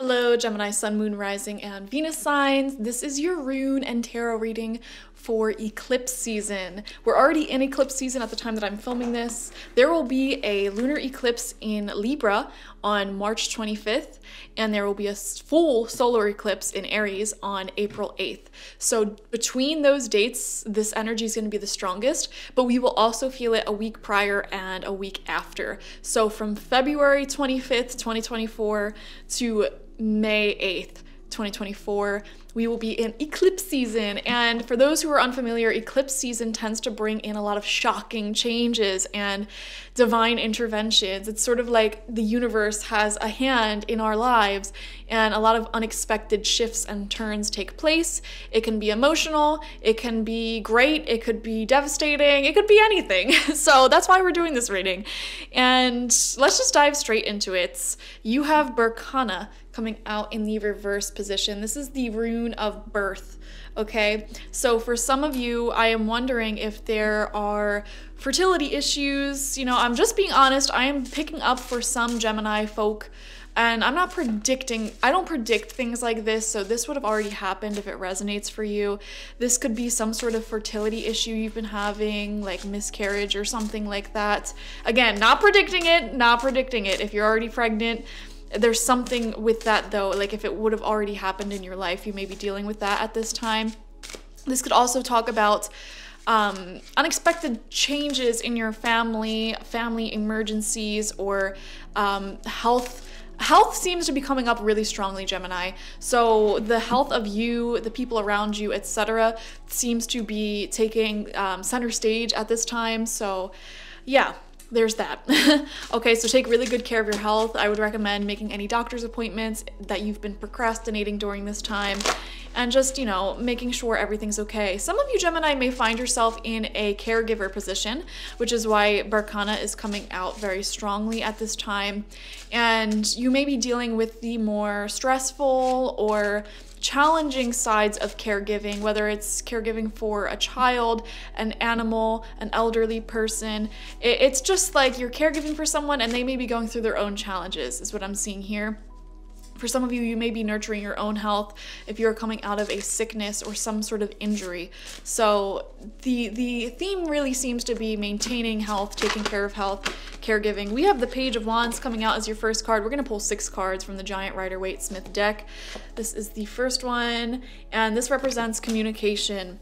Hello, Gemini, Sun, Moon, Rising, and Venus signs. This is your rune and tarot reading for eclipse season. We're already in eclipse season at the time that I'm filming this. There will be a lunar eclipse in Libra on March 25th, and there will be a full solar eclipse in Aries on April 8th. So between those dates, this energy is going to be the strongest, but we will also feel it a week prior and a week after. So from February 25th, 2024 to May 8th, 2024, we will be in eclipse season. And for those who are unfamiliar, eclipse season tends to bring in a lot of shocking changes and divine interventions. It's sort of like the universe has a hand in our lives, and a lot of unexpected shifts and turns take place. It can be emotional, it can be great, it could be devastating, it could be anything. so that's why we're doing this reading. And let's just dive straight into it. You have Berkana coming out in the reverse position. This is the rune of birth. Okay, so for some of you, I am wondering if there are fertility issues. You know, I'm just being honest, I am picking up for some Gemini folk. And I'm not predicting, I don't predict things like this, so this would have already happened if it resonates for you. This could be some sort of fertility issue you've been having, like miscarriage or something like that. Again, not predicting it, not predicting it. If you're already pregnant, there's something with that though, like if it would have already happened in your life, you may be dealing with that at this time. This could also talk about um, unexpected changes in your family, family emergencies, or um, health. Health seems to be coming up really strongly, Gemini. So the health of you, the people around you, etc., seems to be taking um, center stage at this time. So, yeah, there's that. okay, so take really good care of your health. I would recommend making any doctor's appointments that you've been procrastinating during this time and just, you know, making sure everything's okay. Some of you Gemini may find yourself in a caregiver position, which is why Berkana is coming out very strongly at this time. And you may be dealing with the more stressful or challenging sides of caregiving, whether it's caregiving for a child, an animal, an elderly person. It's just like you're caregiving for someone and they may be going through their own challenges, is what I'm seeing here. For some of you, you may be nurturing your own health if you're coming out of a sickness or some sort of injury. So the the theme really seems to be maintaining health, taking care of health, caregiving. We have the Page of Wands coming out as your first card. We're going to pull six cards from the Giant Rider Waite Smith deck. This is the first one, and this represents communication.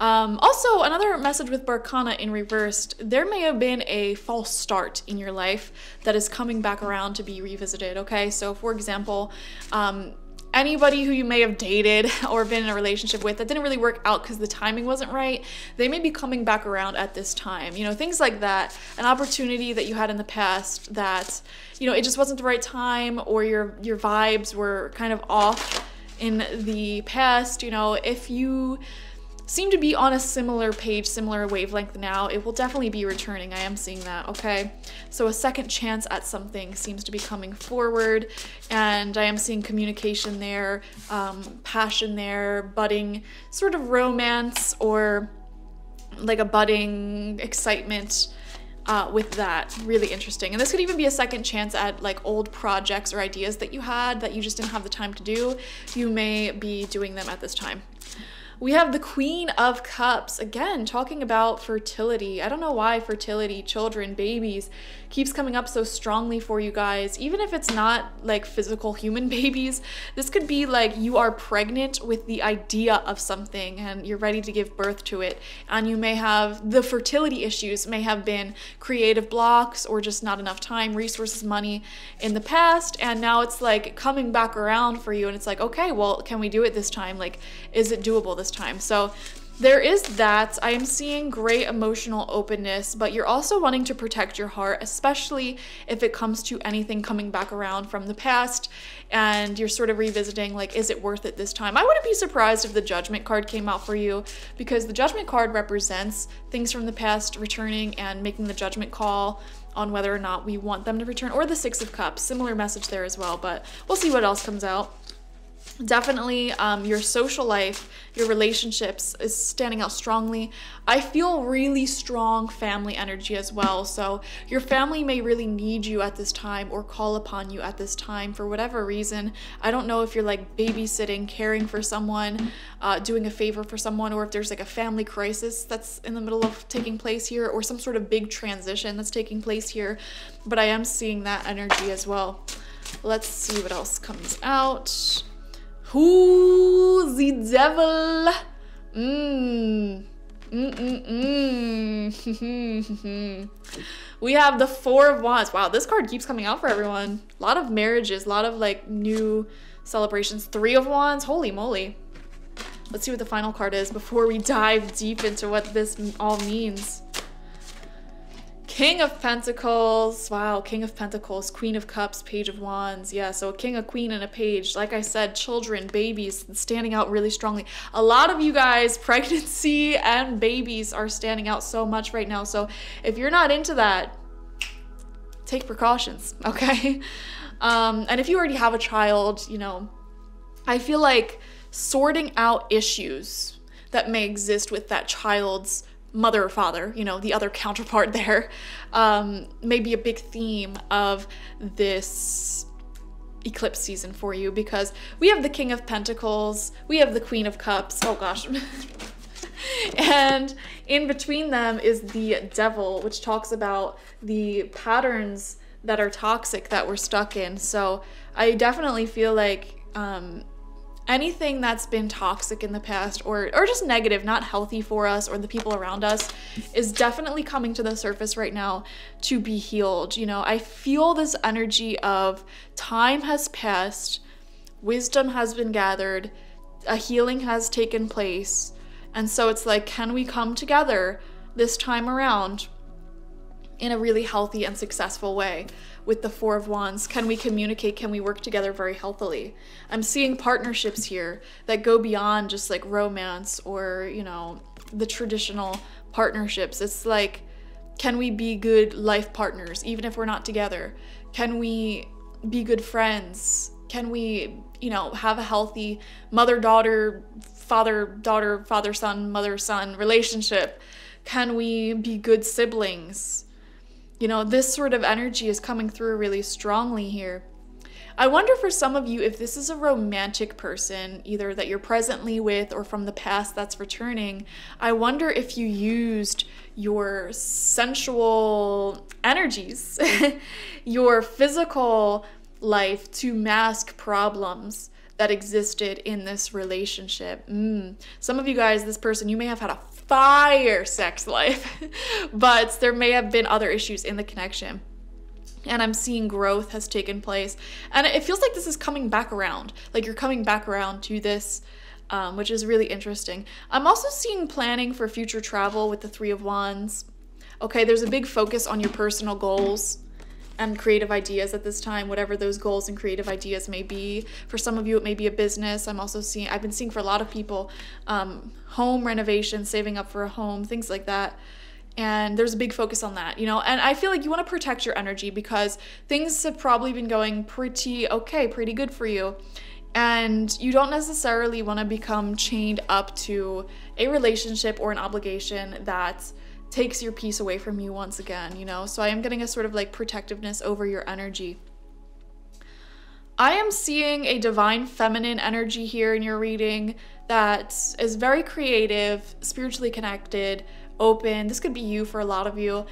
Um, also, another message with Berkana in reversed, there may have been a false start in your life that is coming back around to be revisited, okay? So, for example, um, anybody who you may have dated or been in a relationship with that didn't really work out because the timing wasn't right, they may be coming back around at this time. You know, things like that. An opportunity that you had in the past that, you know, it just wasn't the right time or your your vibes were kind of off in the past, you know, if you seem to be on a similar page, similar wavelength now, it will definitely be returning. I am seeing that, okay? So a second chance at something seems to be coming forward, and I am seeing communication there, um, passion there, budding sort of romance or like a budding excitement. Uh, with that really interesting and this could even be a second chance at like old projects or ideas that you had that you just didn't have the time to do you may be doing them at this time we have the Queen of Cups, again, talking about fertility. I don't know why fertility, children, babies keeps coming up so strongly for you guys. Even if it's not like physical human babies, this could be like you are pregnant with the idea of something and you're ready to give birth to it. And you may have the fertility issues, may have been creative blocks or just not enough time, resources, money in the past. And now it's like coming back around for you. And it's like, okay, well, can we do it this time? Like, is it doable this time. So there is that. I am seeing great emotional openness, but you're also wanting to protect your heart, especially if it comes to anything coming back around from the past and you're sort of revisiting, like, is it worth it this time? I wouldn't be surprised if the judgment card came out for you because the judgment card represents things from the past returning and making the judgment call on whether or not we want them to return, or the Six of Cups. Similar message there as well, but we'll see what else comes out. Definitely um, your social life your relationships is standing out strongly. I feel really strong family energy as well so your family may really need you at this time or call upon you at this time for whatever reason. I don't know if you're like babysitting caring for someone uh, doing a favor for someone or if there's like a family crisis that's in the middle of taking place here or some sort of big transition that's taking place here but i am seeing that energy as well. Let's see what else comes out who the devil? Mmm. We have the Four of Wands. Wow, this card keeps coming out for everyone. A lot of marriages, a lot of like new celebrations. Three of Wands. Holy moly. Let's see what the final card is before we dive deep into what this all means. King of Pentacles. Wow, King of Pentacles, Queen of Cups, Page of Wands. Yeah, so a king, a queen, and a page. Like I said, children, babies standing out really strongly. A lot of you guys, pregnancy and babies are standing out so much right now. So if you're not into that, take precautions, okay? Um, and if you already have a child, you know, I feel like sorting out issues that may exist with that child's mother or father, you know, the other counterpart there, um, may be a big theme of this eclipse season for you because we have the King of Pentacles, we have the Queen of Cups, oh gosh. and in between them is the Devil, which talks about the patterns that are toxic that we're stuck in. So I definitely feel like um, anything that's been toxic in the past or or just negative, not healthy for us or the people around us is definitely coming to the surface right now to be healed. You know, I feel this energy of time has passed, wisdom has been gathered, a healing has taken place. And so it's like can we come together this time around in a really healthy and successful way? With the Four of Wands? Can we communicate? Can we work together very healthily? I'm seeing partnerships here that go beyond just like romance or, you know, the traditional partnerships. It's like, can we be good life partners even if we're not together? Can we be good friends? Can we, you know, have a healthy mother daughter, father daughter, father son, mother son relationship? Can we be good siblings? You know, this sort of energy is coming through really strongly here. I wonder for some of you if this is a romantic person, either that you're presently with or from the past that's returning. I wonder if you used your sensual energies, your physical life to mask problems that existed in this relationship. Mm. Some of you guys, this person, you may have had a fire sex life, but there may have been other issues in the connection. And I'm seeing growth has taken place. And it feels like this is coming back around. Like you're coming back around to this, um, which is really interesting. I'm also seeing planning for future travel with the Three of Wands. Okay, there's a big focus on your personal goals and creative ideas at this time, whatever those goals and creative ideas may be. For some of you, it may be a business. I'm also seeing, I've been seeing for a lot of people, um, home renovation, saving up for a home, things like that. And there's a big focus on that, you know. And I feel like you want to protect your energy because things have probably been going pretty okay, pretty good for you. And you don't necessarily want to become chained up to a relationship or an obligation that's takes your peace away from you once again, you know? So I am getting a sort of like protectiveness over your energy. I am seeing a divine feminine energy here in your reading that is very creative, spiritually connected, open. This could be you for a lot of you.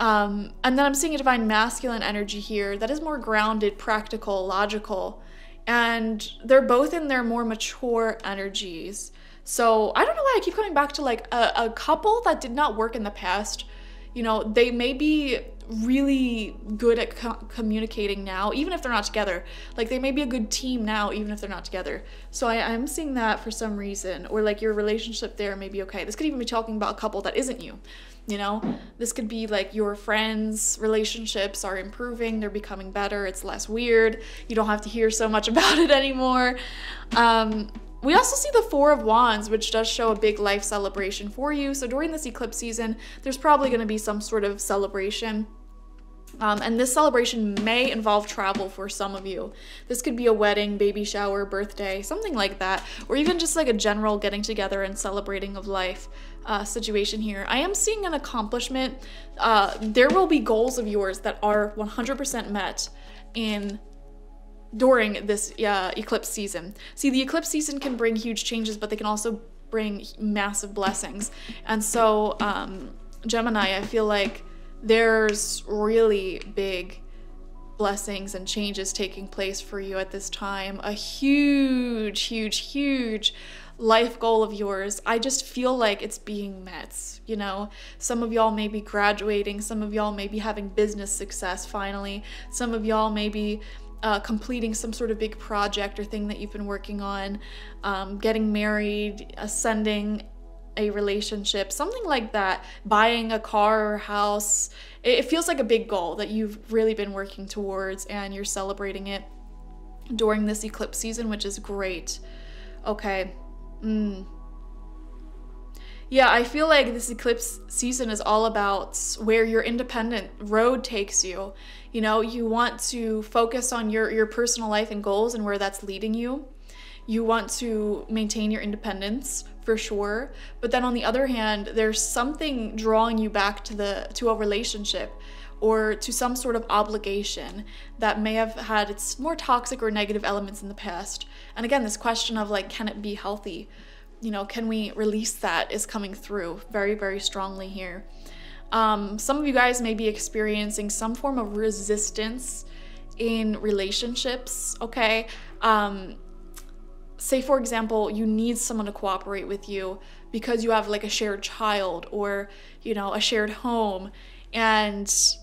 Um, and then I'm seeing a divine masculine energy here that is more grounded, practical, logical. And they're both in their more mature energies. So I don't know why I keep coming back to like a, a couple that did not work in the past. You know, they may be really good at co- communicating now, even if they're not together. Like they may be a good team now, even if they're not together. So I, I'm seeing that for some reason, or like your relationship there may be okay. This could even be talking about a couple that isn't you. You know, this could be like your friends' relationships are improving, they're becoming better, it's less weird, you don't have to hear so much about it anymore. Um, we also see the Four of Wands, which does show a big life celebration for you. So during this eclipse season, there's probably going to be some sort of celebration. Um, and this celebration may involve travel for some of you. This could be a wedding, baby shower, birthday, something like that, or even just like a general getting together and celebrating of life uh, situation here. I am seeing an accomplishment. Uh, there will be goals of yours that are 100% met in during this uh, eclipse season. See, the eclipse season can bring huge changes, but they can also bring massive blessings. And so, um, Gemini, I feel like there's really big blessings and changes taking place for you at this time. A huge, huge, huge life goal of yours. I just feel like it's being met. You know, some of y'all may be graduating, some of y'all may be having business success finally, some of y'all may be. Uh, completing some sort of big project or thing that you've been working on, um, getting married, ascending a relationship, something like that, buying a car or house. It, feels like a big goal that you've really been working towards and you're celebrating it during this eclipse season, which is great. Okay. Mm. Yeah, I feel like this eclipse season is all about where your independent road takes you. You know, you want to focus on your, your personal life and goals and where that's leading you. You want to maintain your independence for sure. But then on the other hand, there's something drawing you back to the to a relationship or to some sort of obligation that may have had its more toxic or negative elements in the past. And again, this question of like, can it be healthy? You know, can we release that is coming through very, very strongly here. Um, some of you guys may be experiencing some form of resistance in relationships, okay? Um, say for example you need someone to cooperate with you because you have like a shared child or you know a shared home and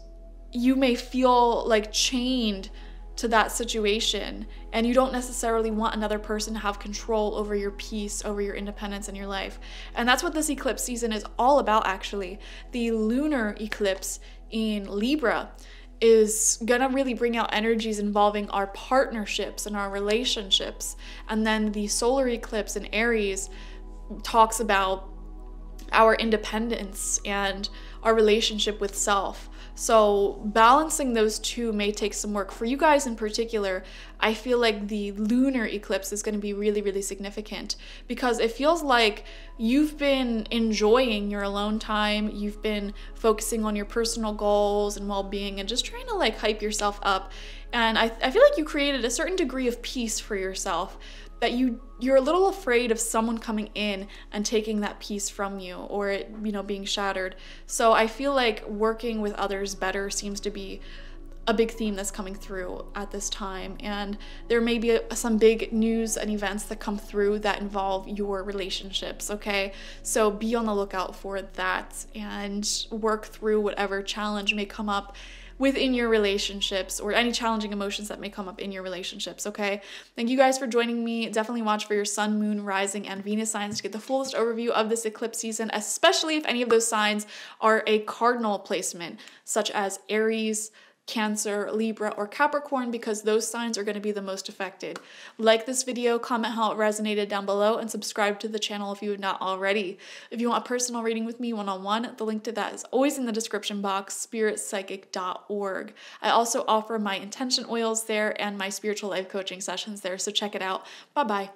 you may feel like chained to that situation and you don't necessarily want another person to have control over your peace over your independence in your life and that's what this eclipse season is all about actually the lunar eclipse in libra is gonna really bring out energies involving our partnerships and our relationships. And then the solar eclipse in Aries talks about our independence and our relationship with self. So, balancing those two may take some work. For you guys in particular, I feel like the lunar eclipse is going to be really, really significant because it feels like you've been enjoying your alone time, you've been focusing on your personal goals and well being, and just trying to like hype yourself up. And I, I feel like you created a certain degree of peace for yourself that you you're a little afraid of someone coming in and taking that peace from you or it you know being shattered. So i feel like working with others better seems to be a big theme that's coming through at this time. And there may be a, some big news and events that come through that involve your relationships okay? So be on the lookout for that and work through whatever challenge may come up within your relationships or any challenging emotions that may come up in your relationships, okay? Thank you guys for joining me. Definitely watch for your sun, moon, rising, and Venus signs to get the fullest overview of this eclipse season, especially if any of those signs are a cardinal placement, such as Aries, Cancer, Libra, or Capricorn because those signs are going to be the most affected. Like this video, comment how it resonated down below, and subscribe to the channel if you have not already. If you want a personal reading with me one on one, the link to that is always in the description box spiritpsychic.org. I also offer my intention oils there and my spiritual life coaching sessions there, so check it out. Bye bye.